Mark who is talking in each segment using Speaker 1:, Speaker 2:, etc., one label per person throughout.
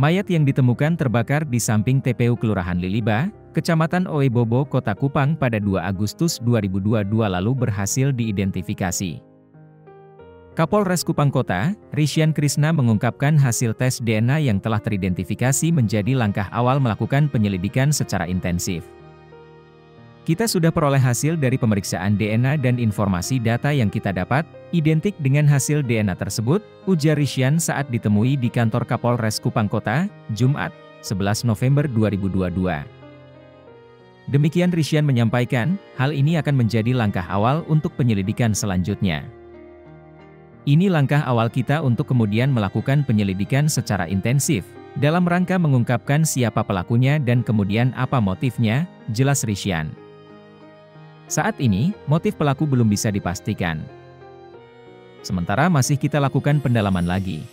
Speaker 1: Mayat yang ditemukan terbakar di samping TPU Kelurahan Liliba, Kecamatan Oebobo, Kota Kupang pada 2 Agustus 2022 lalu berhasil diidentifikasi. Kapolres Kupang Kota, Rishian Krishna mengungkapkan hasil tes DNA yang telah teridentifikasi menjadi langkah awal melakukan penyelidikan secara intensif. Kita sudah peroleh hasil dari pemeriksaan DNA dan informasi data yang kita dapat, identik dengan hasil DNA tersebut, ujar Rishian saat ditemui di kantor Kapolres Kupang Kota, Jumat, 11 November 2022. Demikian Rishian menyampaikan, hal ini akan menjadi langkah awal untuk penyelidikan selanjutnya. Ini langkah awal kita untuk kemudian melakukan penyelidikan secara intensif, dalam rangka mengungkapkan siapa pelakunya dan kemudian apa motifnya, jelas Rishian. Saat ini, motif pelaku belum bisa dipastikan. Sementara masih kita lakukan pendalaman lagi.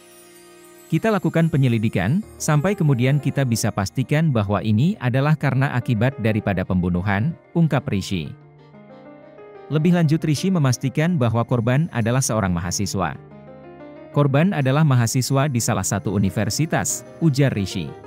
Speaker 1: Kita lakukan penyelidikan, sampai kemudian kita bisa pastikan bahwa ini adalah karena akibat daripada pembunuhan, ungkap Rishi. Lebih lanjut Rishi memastikan bahwa korban adalah seorang mahasiswa. Korban adalah mahasiswa di salah satu universitas, ujar Rishi.